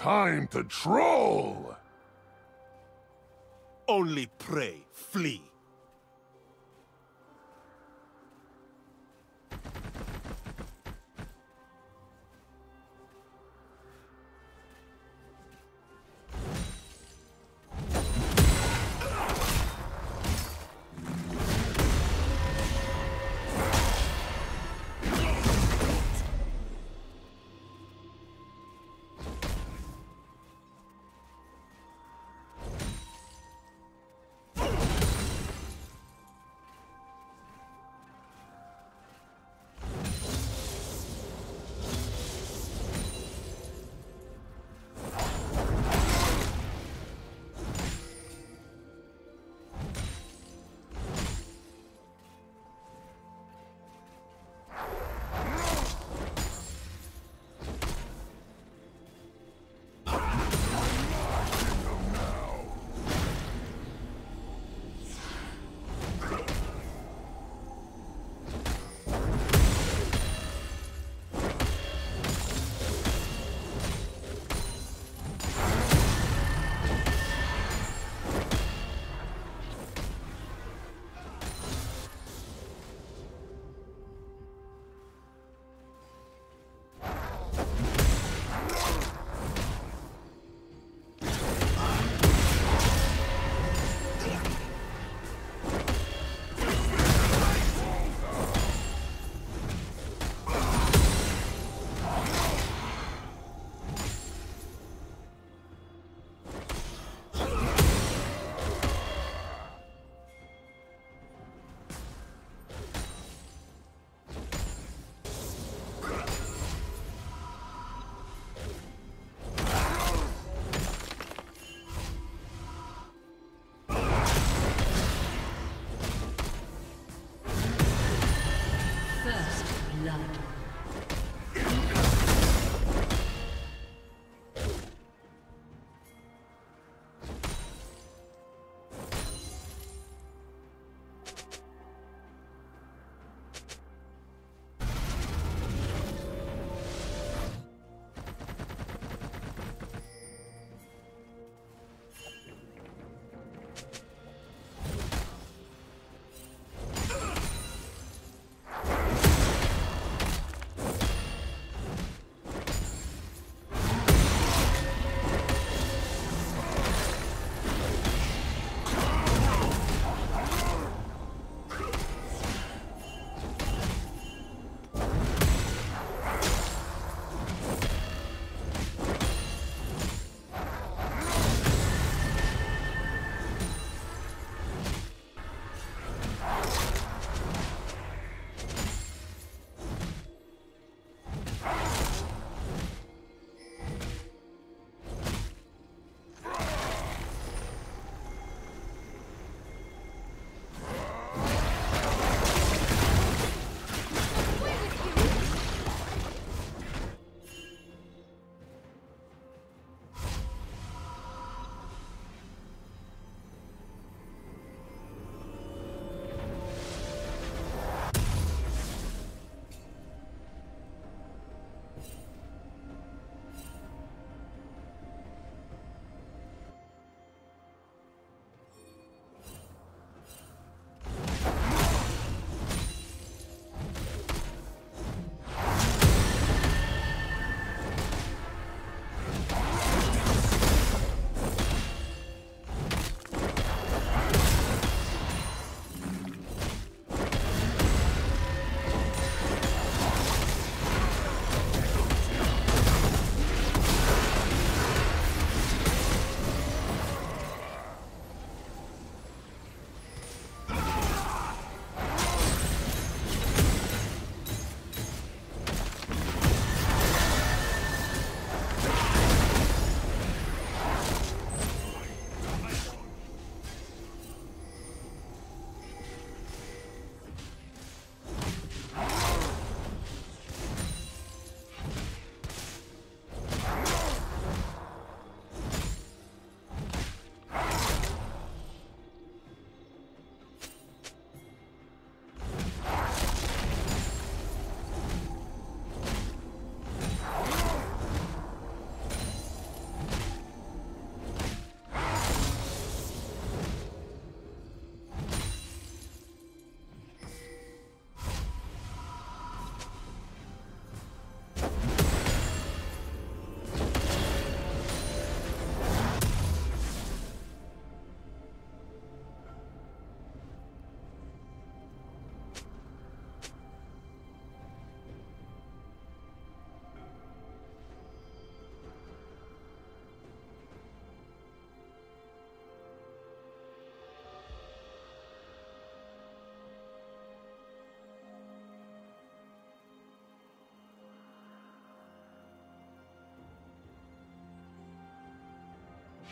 Time to troll! Only prey, flee.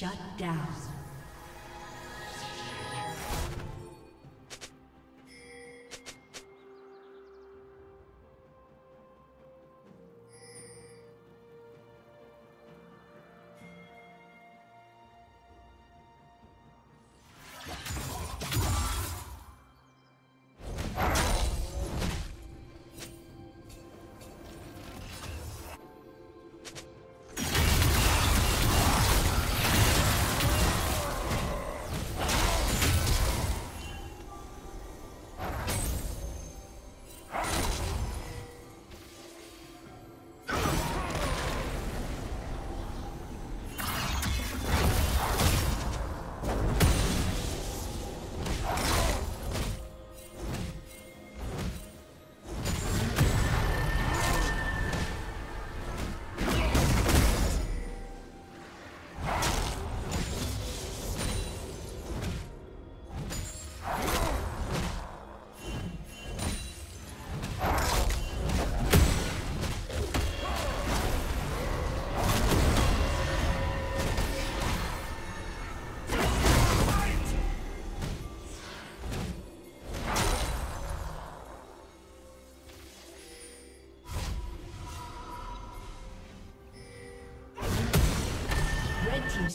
Shut down.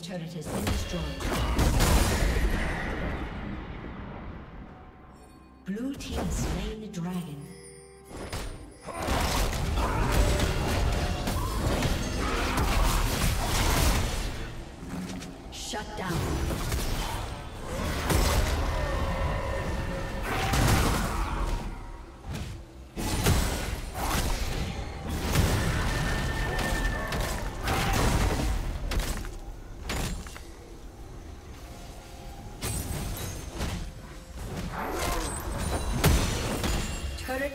Turret has been destroyed. Blue team slain the dragon.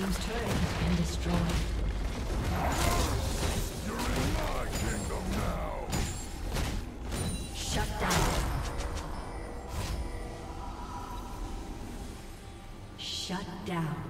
Team's turret has been destroyed. You're in my kingdom now! Shut down. Shut down.